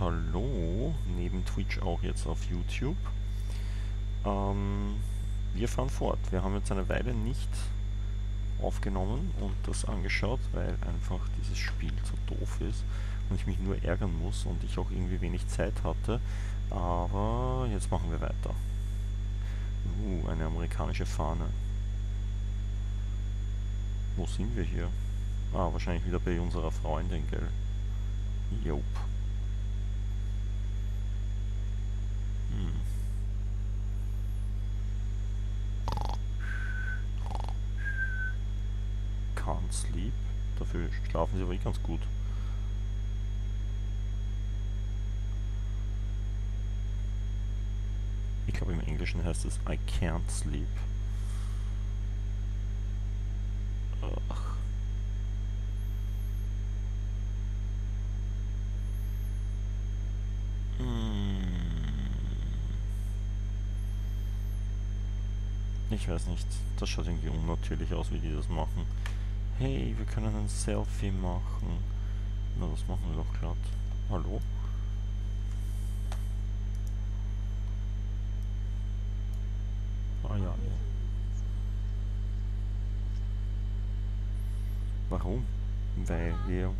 hallo, neben Twitch auch jetzt auf YouTube. Ähm, wir fahren fort. Wir haben jetzt eine Weile nicht aufgenommen und das angeschaut, weil einfach dieses Spiel so doof ist und ich mich nur ärgern muss und ich auch irgendwie wenig Zeit hatte. Aber jetzt machen wir weiter. Uh, eine amerikanische Fahne. Wo sind wir hier? Ah, wahrscheinlich wieder bei unserer Freundin, gell? Jop. Can't sleep. Dafür schlafen sie aber eh ganz gut. Ich glaube im Englischen heißt es I can't sleep. Ach. Hm. Ich weiß nicht. Das schaut irgendwie unnatürlich aus, wie die das machen. Hey, wir können ein Selfie machen. Na, das machen wir doch glatt. Hallo? Ah ja. Warum? Weil wir...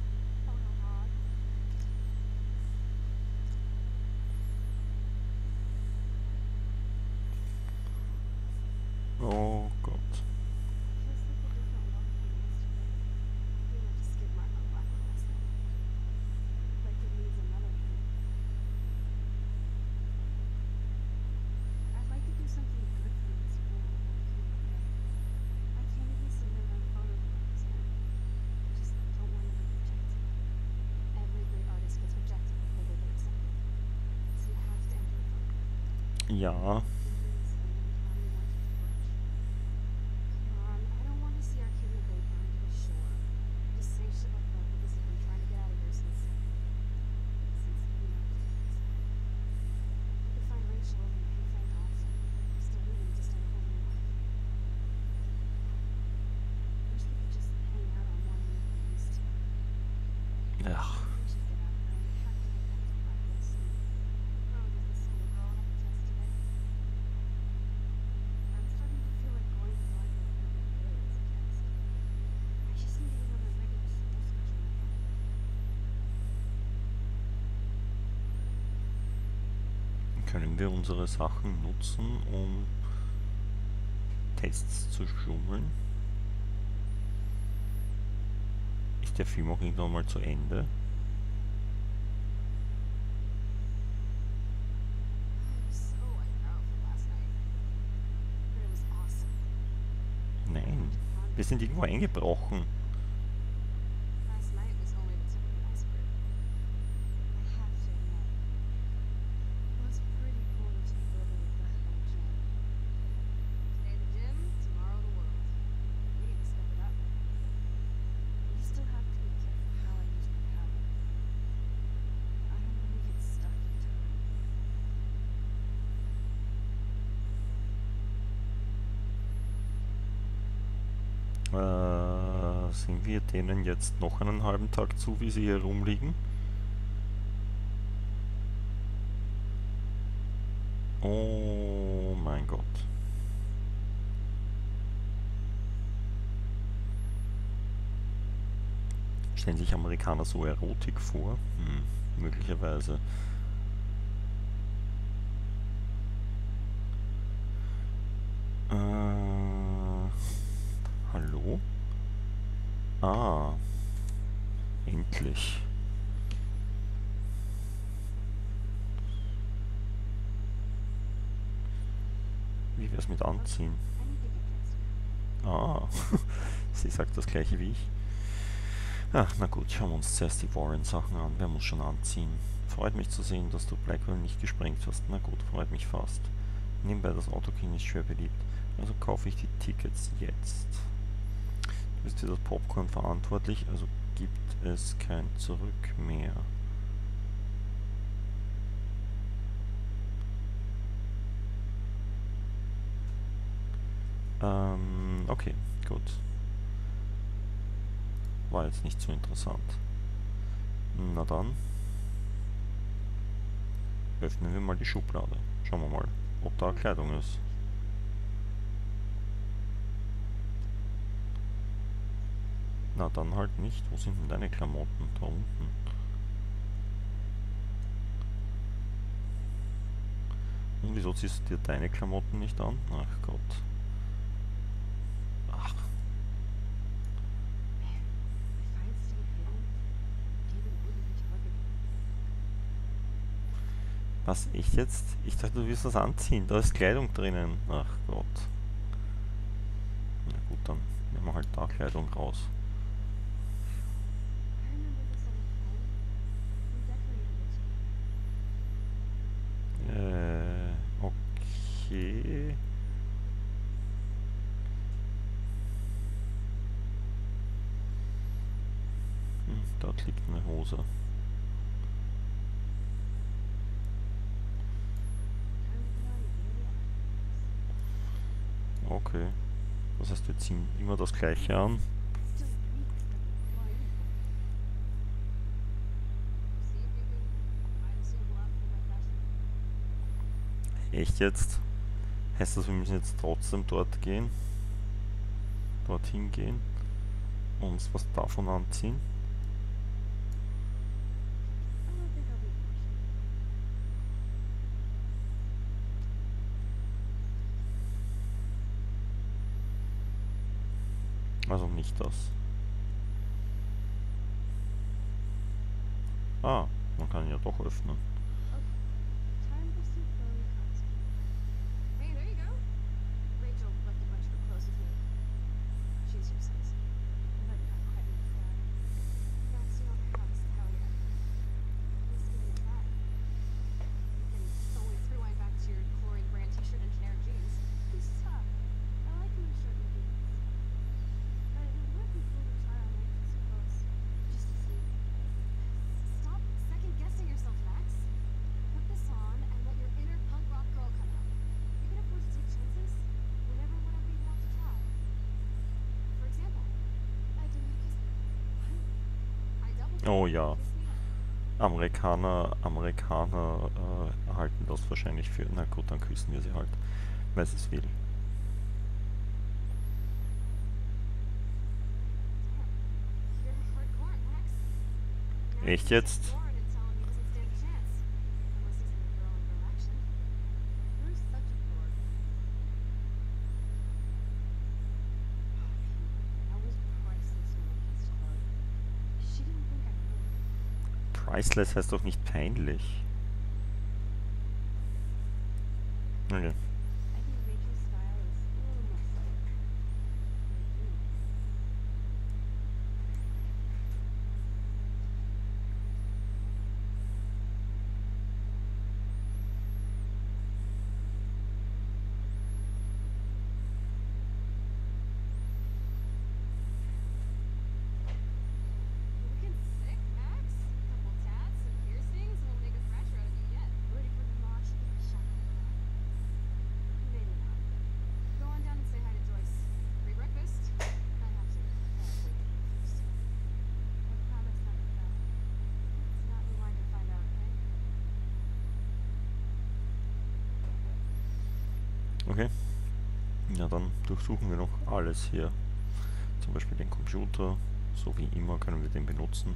ach. Können wir unsere Sachen nutzen, um Tests zu schummeln? Der Film auch irgendwann mal zu Ende? Nein. Wir sind irgendwo eingebrochen. Sind wir denen jetzt noch einen halben Tag zu, wie sie hier rumliegen? Oh mein Gott. Stellen sich Amerikaner so Erotik vor? Hm, möglicherweise. Endlich. Wie wär's mit Anziehen? Ah, sie sagt das gleiche wie ich. Ach, na gut, schauen wir uns zuerst die Warren-Sachen an. Wer muss schon anziehen? Freut mich zu sehen, dass du Blackwell nicht gesprengt hast. Na gut, freut mich fast. Nebenbei, das Autokino ist schwer beliebt. Also kaufe ich die Tickets jetzt. Du bist für das Popcorn verantwortlich, also gibt es kein Zurück mehr. Ähm, okay, gut. War jetzt nicht so interessant. Na dann. öffnen wir mal die Schublade. Schauen wir mal, ob da Kleidung ist. Na, dann halt nicht. Wo sind denn deine Klamotten? Da unten. Und wieso ziehst du dir deine Klamotten nicht an? Ach Gott. Ach, was? Ich jetzt? Ich dachte, du wirst was anziehen. Da ist Kleidung drinnen. Ach Gott. Na gut, dann nehmen wir halt da Kleidung raus. Okay. Hm, dort liegt eine Hose. Okay. Das heißt, wir ziehen immer das gleiche an. Echt jetzt? Heißt das, wir müssen jetzt trotzdem dort gehen? Dorthin gehen? Und uns was davon anziehen? Also nicht das. Ah, man kann ja doch öffnen. Oh ja. Amerikaner, Amerikaner äh, halten das wahrscheinlich für. Na gut, dann küssen wir sie halt, weil sie es will. Echt jetzt? Priceless heißt doch nicht peinlich. Okay. Okay. Ja, dann durchsuchen wir noch alles hier. Zum Beispiel den Computer. So wie immer können wir den benutzen.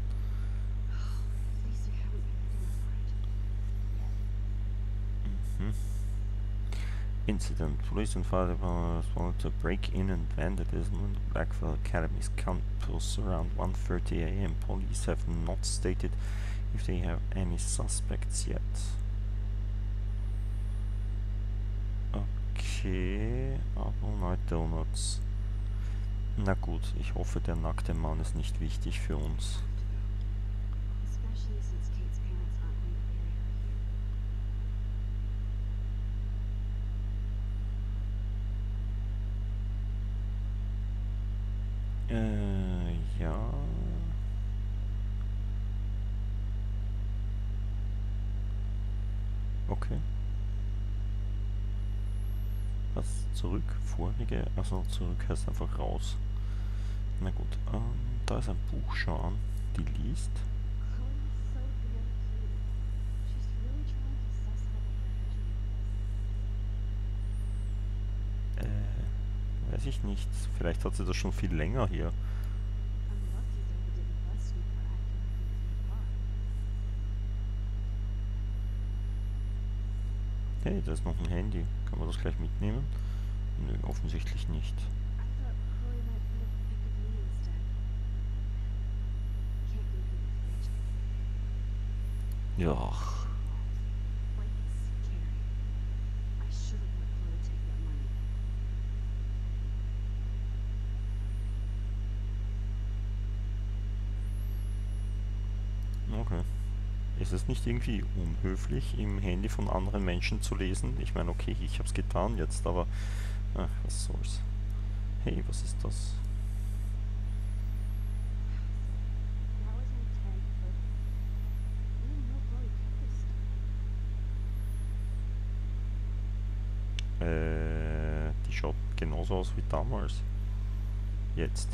Mhm. Incident. Police and fire department responded to break-in and vandalism on the Blackville Academy's campus around 1.30 am. Police have not stated if they have any suspects yet. Okay, Apple Night Donuts. Na gut, ich hoffe, der nackte Mann ist nicht wichtig für uns. Anzeige, also zurück heißt einfach raus. Na gut, ähm, da ist ein Buch, schau an, die liest. Äh, weiß ich nicht, vielleicht hat sie das schon viel länger hier. Hey, da ist noch ein Handy. Kann man das gleich mitnehmen? Nö, offensichtlich nicht. Ja. Okay. Ist es nicht irgendwie unhöflich, im Handy von anderen Menschen zu lesen? Ich meine, okay, ich hab's getan jetzt, aber... Ach, was soll's. Hey, was ist das? Äh, die schaut genauso aus wie damals. Jetzt.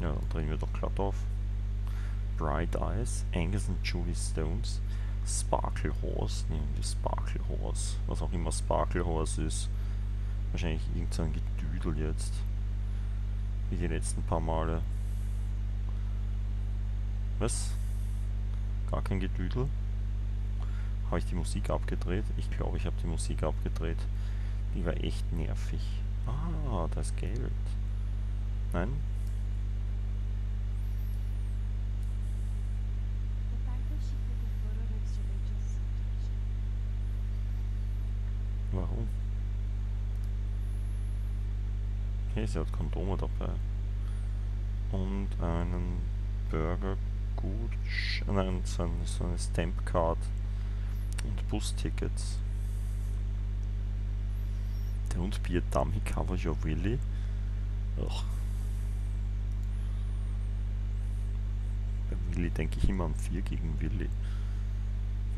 Ja, dann drehen wir doch glatt auf. Bright Eyes, Angus und Julie Stones, Sparkle Horse, nehmen wir Sparkle Horse, was auch immer Sparkle Horse ist. Wahrscheinlich irgend so ein Gedüdel jetzt. Wie die letzten paar Male. Was? Gar kein Gedüdel? Habe ich die Musik abgedreht? Ich glaube, ich habe die Musik abgedreht. Die war echt nervig. Ah, da ist Geld. Nein? Okay, sie hat Kondome dabei. Und einen Burger Gutsch... Nein, so, ein, so eine Stampcard. Und Bustickets. Der Hund Bier Dummy Cover Your Willy. Ach. Bei Willy denke ich immer an 4 gegen Willy.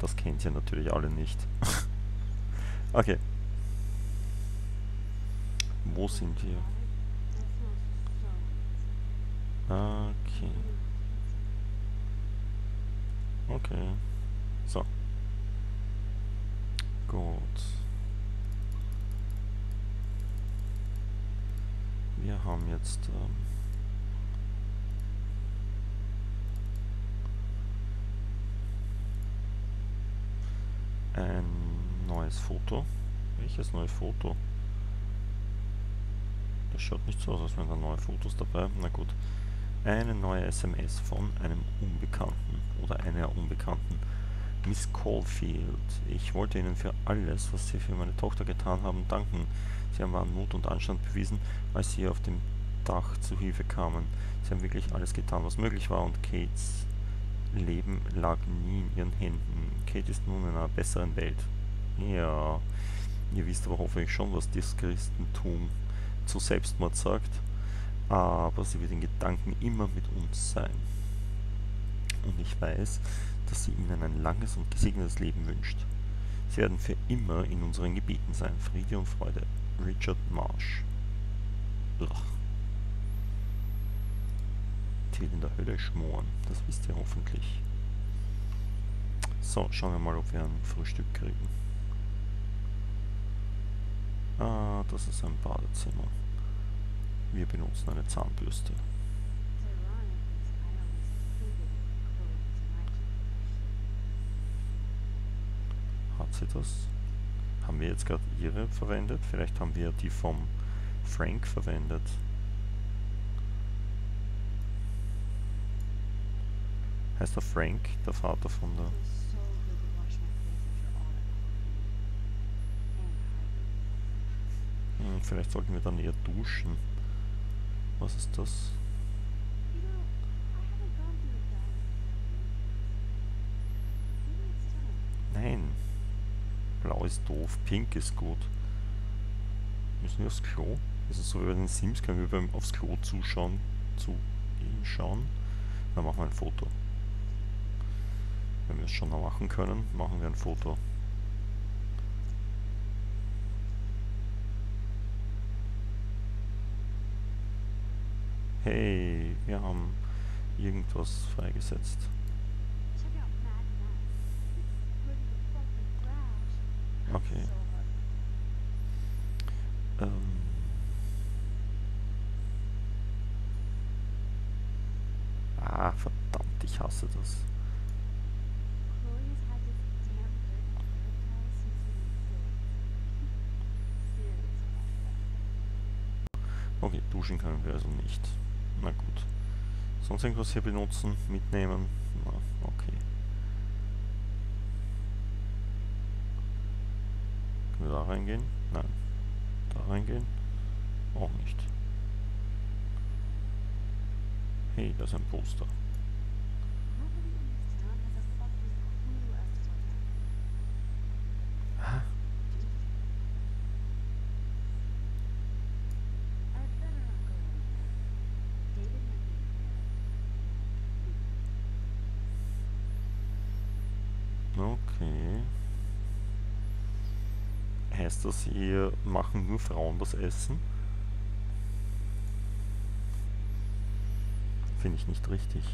Das kennt ihr natürlich alle nicht. okay. Wo sind wir? Okay. Okay. So. Gut. Wir haben jetzt ähm, ein neues Foto. Welches neue Foto? Das schaut nicht so aus, als wären da neue Fotos dabei. Na gut. Eine neue SMS von einem Unbekannten oder einer Unbekannten. Miss Caulfield, ich wollte Ihnen für alles, was Sie für meine Tochter getan haben, danken. Sie haben wahren Mut und Anstand bewiesen, als Sie auf dem Dach zu Hilfe kamen. Sie haben wirklich alles getan, was möglich war und Kates Leben lag nie in Ihren Händen. Kate ist nun in einer besseren Welt. Ja, ihr wisst aber hoffentlich schon, was das Christentum zu Selbstmord sagt aber sie wird in Gedanken immer mit uns sein. Und ich weiß, dass sie ihnen ein langes und gesegnetes Leben wünscht. Sie werden für immer in unseren Gebieten sein. Friede und Freude. Richard Marsh. Ugh. Till in der Hölle schmoren. Das wisst ihr hoffentlich. So, schauen wir mal, ob wir ein Frühstück kriegen. Ah, das ist ein Badezimmer. Wir benutzen eine Zahnbürste. Hat sie das? Haben wir jetzt gerade ihre verwendet? Vielleicht haben wir die vom Frank verwendet. Heißt der Frank, der Vater von der... Hm, vielleicht sollten wir dann eher duschen. Was ist das? Nein. Blau ist doof, pink ist gut. Müssen wir aufs Klo? Ist es so wie bei den Sims? Können wir beim aufs Klo zuschauen? Zu ihnen schauen? Dann machen wir ein Foto. Wenn wir es schon machen können, machen wir ein Foto. Hey, wir haben irgendwas freigesetzt. Okay. sonst irgendwas hier benutzen, mitnehmen? Na, okay. Können wir da reingehen? Nein. Da reingehen? Auch nicht. Hey, das ist ein Poster. Heißt das, hier machen nur Frauen das Essen? Finde ich nicht richtig.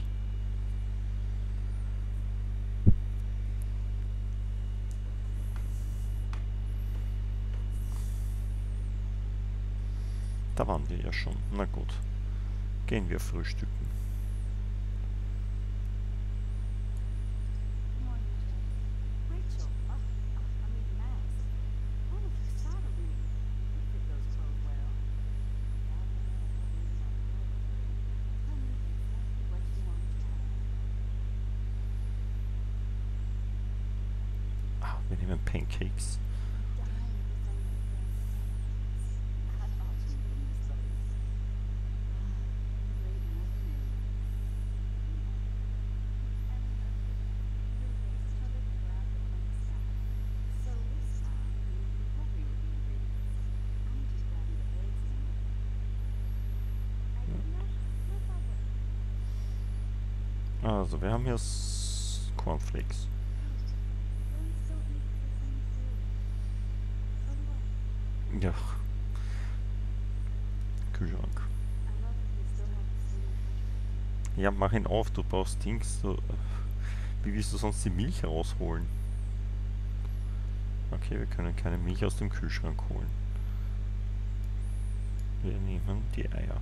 Da waren wir ja schon. Na gut, gehen wir frühstücken. Keks. Also, wir haben hier Cornflakes. Ja. Kühlschrank. Ja, mach ihn auf, du brauchst Dings. Du, wie willst du sonst die Milch rausholen? Okay, wir können keine Milch aus dem Kühlschrank holen. Wir nehmen die Eier.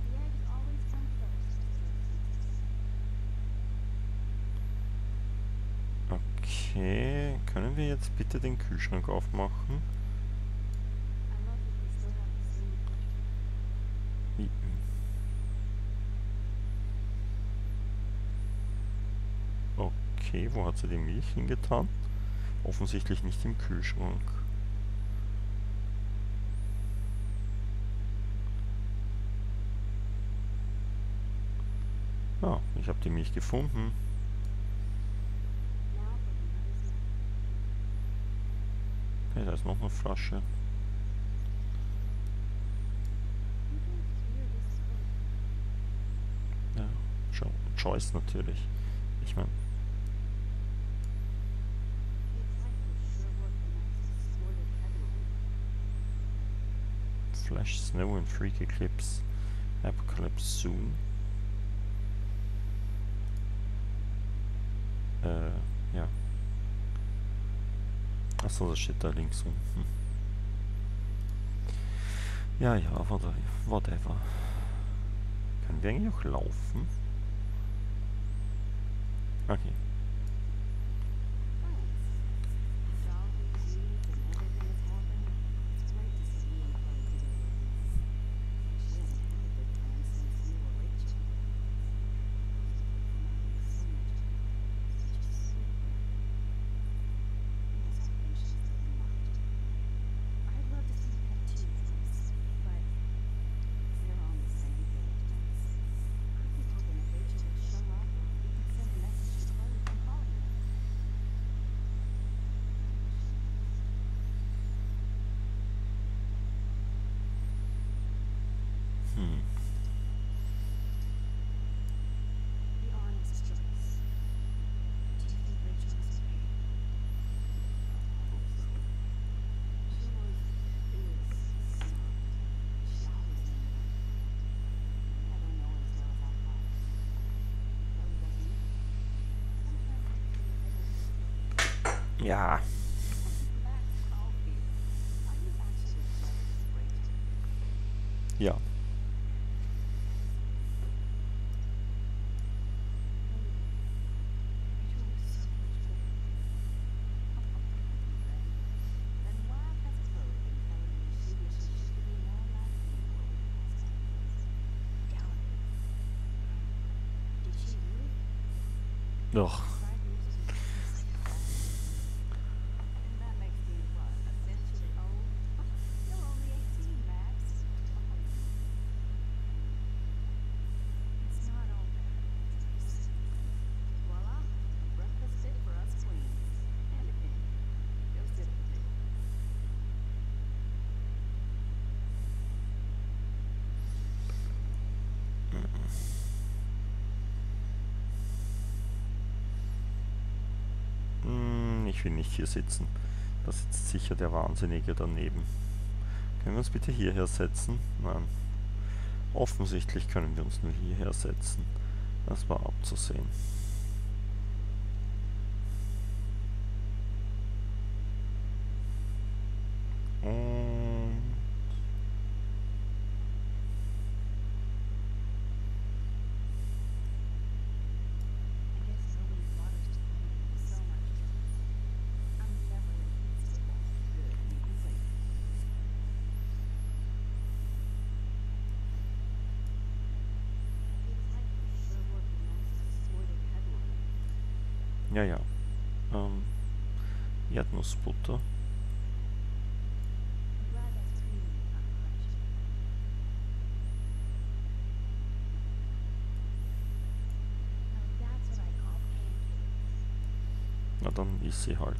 Okay, können wir jetzt bitte den Kühlschrank aufmachen? Okay, wo hat sie die Milch hingetan? Offensichtlich nicht im Kühlschrank. Ja, ich habe die Milch gefunden. Hey, da ist noch eine Flasche. Ja, Choice natürlich. Ich meine, Flash, Snow and Freak Eclipse, Apocalypse Soon. Äh, ja. Achso, das steht da links rum. Hm. Ja, ja, warte, whatever. Können wir eigentlich auch laufen? Okay. Yeah. Yeah. will nicht hier sitzen. Da sitzt sicher der Wahnsinnige daneben. Können wir uns bitte hierher setzen? Nein. Offensichtlich können wir uns nur hierher setzen. Das war abzusehen. Butter. Na dann ist sie halt.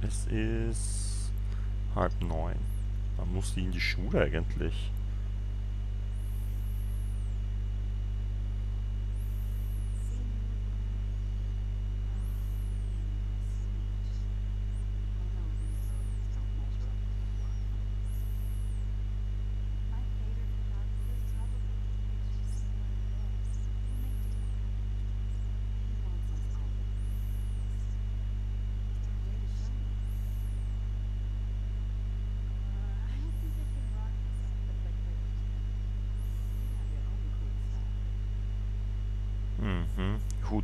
Es ist halb neun. Man muss die in die Schule eigentlich.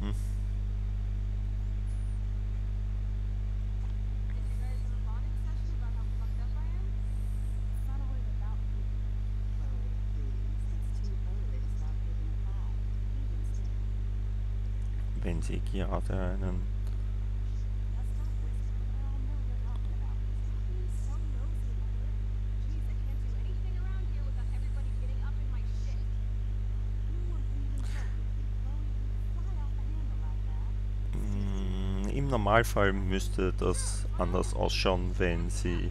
Mhm. Wenn Sie gerade einen Normalfall müsste das anders ausschauen, wenn Sie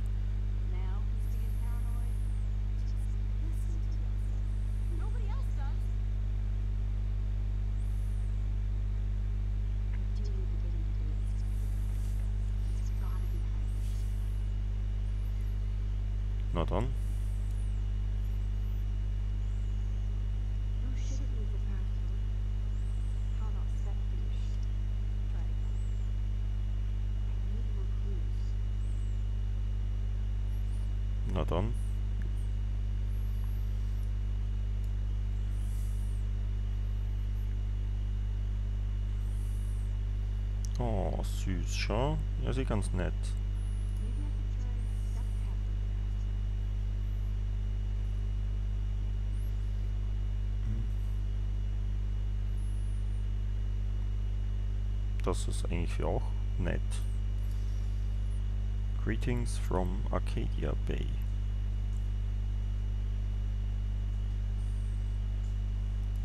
schon. Ja, sie ganz nett. Das ist eigentlich auch nett. Greetings from Arcadia Bay.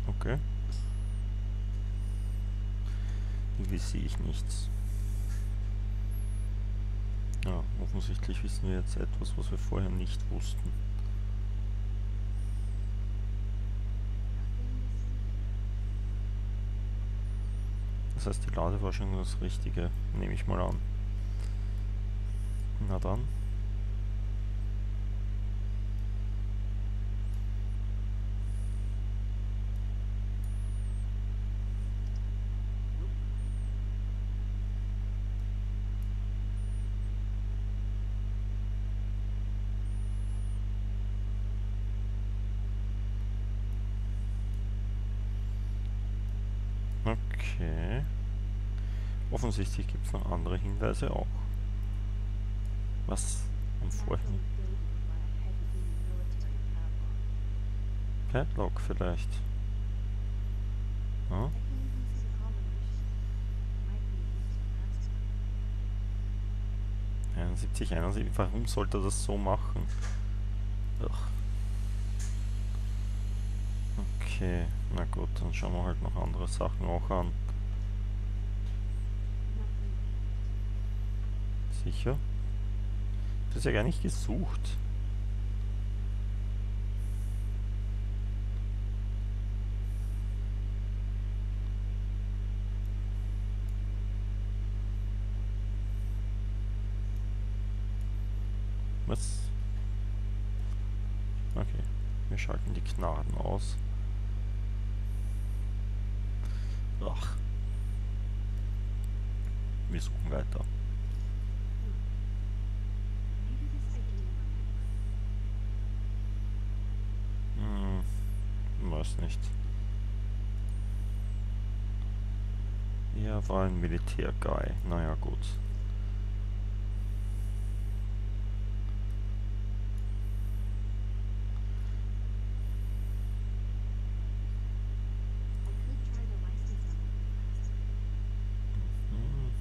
Okay. Irgendwie sehe ich nichts. Ja, offensichtlich wissen wir jetzt etwas, was wir vorher nicht wussten. Das heißt, die Ladeforschung ist das Richtige, nehme ich mal an. Na dann. Okay. Offensichtlich gibt es noch andere Hinweise auch. Was am Vorhin. Padlock vielleicht. Ja? 71, 71, warum sollte er das so machen? Ach. Okay, na gut, dann schauen wir halt noch andere Sachen auch an. Sicher? Das ist ja gar nicht gesucht. Militärguy. Naja, gut. Hm.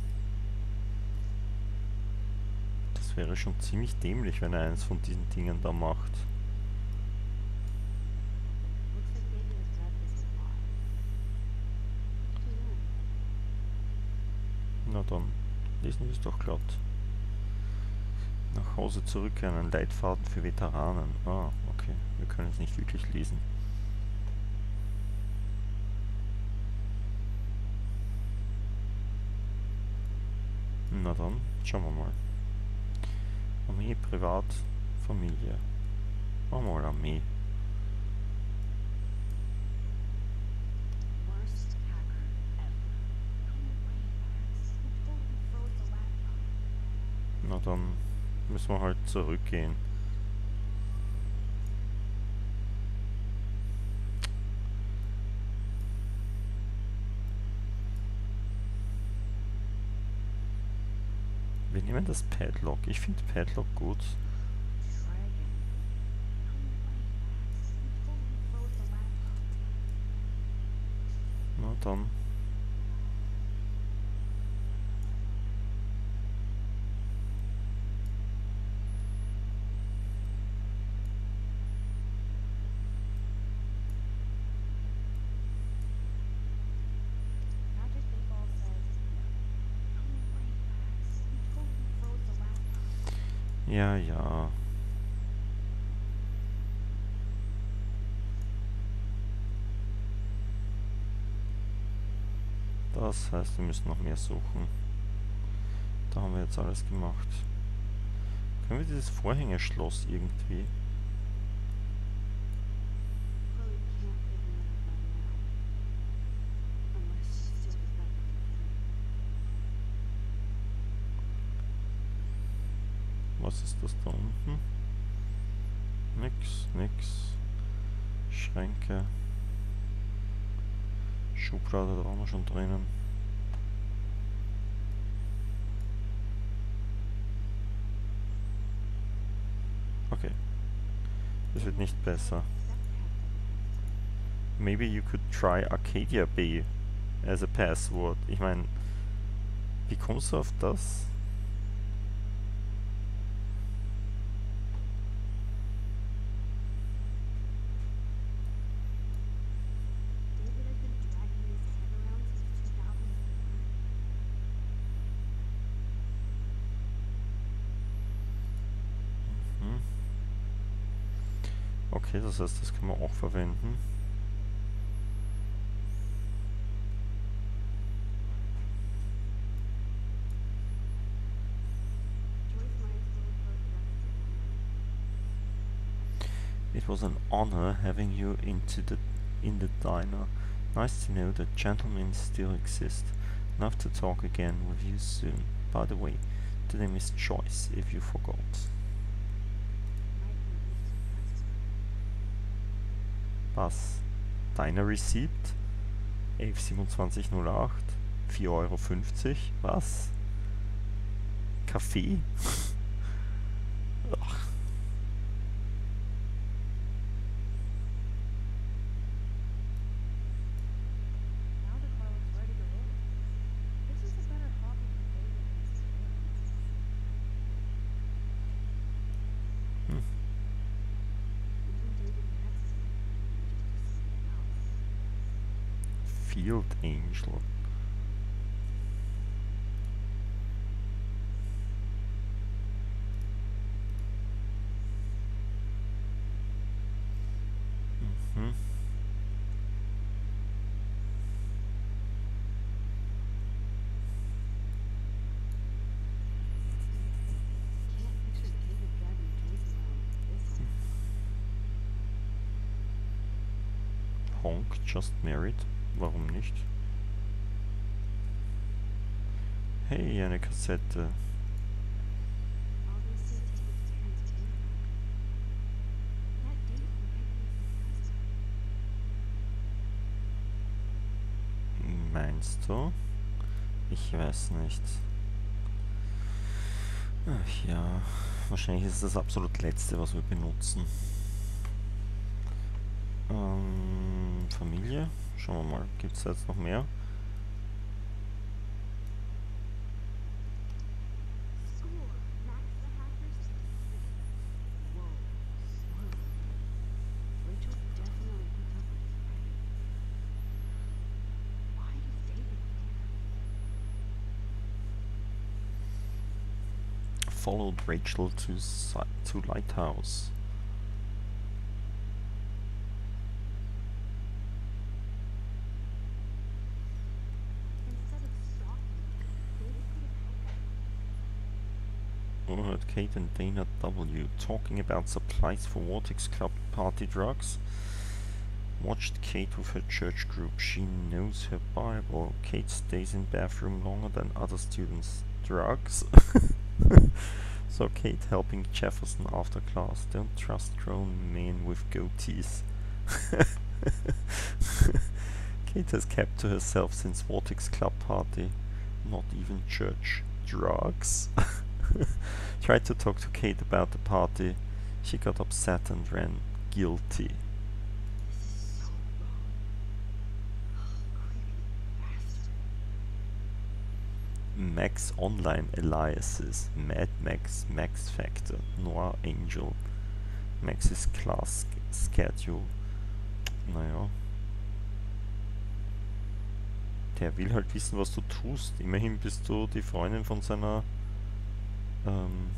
Das wäre schon ziemlich dämlich, wenn er eins von diesen Dingen da macht. Dann, lesen wir es doch glatt. Nach Hause zurückkehren, Leitfaden für Veteranen. Ah, okay, wir können es nicht wirklich lesen. Na dann, schauen wir mal. Armee, Privat, Familie. Machen wir mal Armee. Müssen wir halt zurückgehen. Wir nehmen das Padlock. Ich finde Padlock gut. Na dann. Ja, ja. Das heißt, wir müssen noch mehr suchen. Da haben wir jetzt alles gemacht. Können wir dieses Vorhängeschloss irgendwie... Was ist das da unten? Nix, nix. Schränke. Schublade, da waren wir schon drinnen. Okay. Das wird nicht besser. Maybe you could try Arcadia Bay as a password. Ich meine, Wie kommst du auf das? Okay, das heißt, das auch verwenden. It was an honor having you into the in the diner. Nice to know that gentlemen still exist. Enough to talk again with you soon. By the way, name is Choice, if you forgot. Was? Deiner Receipt? 112708? 4,50 Euro? Was? Kaffee? Ach, This Honk just married. Warum nicht? Hey, eine Kassette. Meinst du? Ich weiß nicht. Ach ja, wahrscheinlich ist es das absolut letzte, was wir benutzen. Ähm, Familie? Schauen wir mal, gibt es jetzt noch mehr? Rachel to, to Lighthouse. Overheard Kate and Dana W. talking about supplies for Vortex Club party drugs. Watched Kate with her church group. She knows her Bible. Kate stays in bathroom longer than other students. Drugs? so Kate helping Jefferson after class. Don't trust grown men with goatees. Kate has kept to herself since Vortex Club party. Not even church. Drugs? Tried to talk to Kate about the party. She got upset and ran guilty. Max Online Aliases, Mad Max, Max Factor, Noir Angel, Max's Class Schedule. Naja. Der will halt wissen, was du tust. Immerhin bist du die Freundin von seiner. Ähm.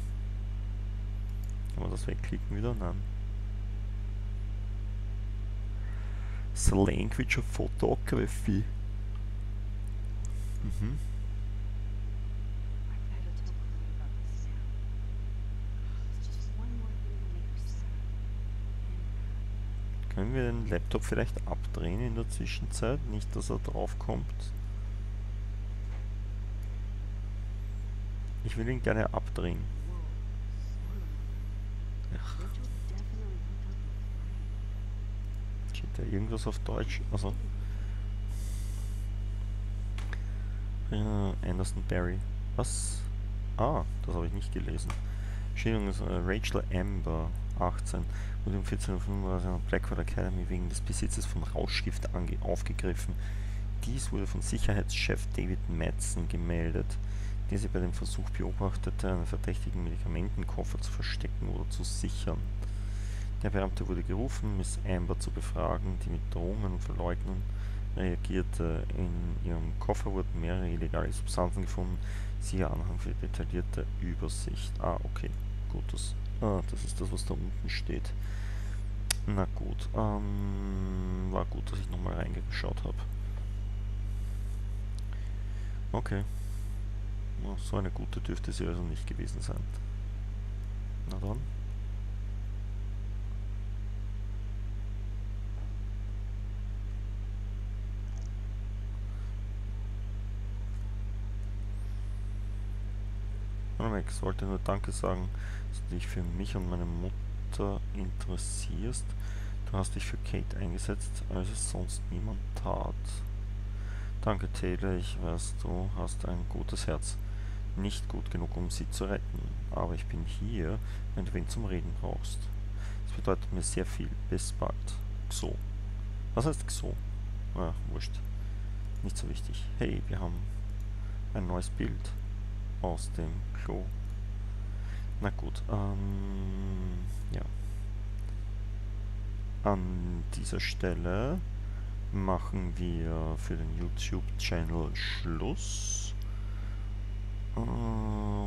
Kann man das wegklicken wieder? Nein. The language of photography. Mhm. Können wir den Laptop vielleicht abdrehen in der Zwischenzeit? Nicht, dass er draufkommt. Ich will ihn gerne abdrehen. Ach, steht da irgendwas auf Deutsch? Also, äh, Anderson Barry. Was? Ah, das habe ich nicht gelesen. Ist äh, Rachel Amber, 18, wurde um 14.35 Uhr Blackwood Academy wegen des Besitzes von Rauschgift aufgegriffen. Dies wurde von Sicherheitschef David Madsen gemeldet, der sie bei dem Versuch beobachtete, einen verdächtigen Medikamentenkoffer zu verstecken oder zu sichern. Der Beamte wurde gerufen, Miss Amber zu befragen, die mit Drohungen und Verleugnen reagierte. In ihrem Koffer wurden mehrere illegale Substanzen gefunden. Siehe Anhang für detaillierte Übersicht. Ah, okay. Gut, das, ah, das ist das, was da unten steht. Na gut, ähm, war gut, dass ich nochmal reingeschaut habe. Okay. So eine gute dürfte sie also nicht gewesen sein. Na dann. Ich wollte nur Danke sagen, dass du dich für mich und meine Mutter interessierst. Du hast dich für Kate eingesetzt, als es sonst niemand tat. Danke, Taylor. Ich weiß, du hast ein gutes Herz. Nicht gut genug, um sie zu retten. Aber ich bin hier, wenn du wen zum Reden brauchst. Das bedeutet mir sehr viel. Bis bald. Xo. Was heißt Xo? Ah, wurscht. Nicht so wichtig. Hey, wir haben ein neues Bild aus dem Klo. Na gut, ähm, ja. An dieser Stelle machen wir für den YouTube-Channel Schluss. Ähm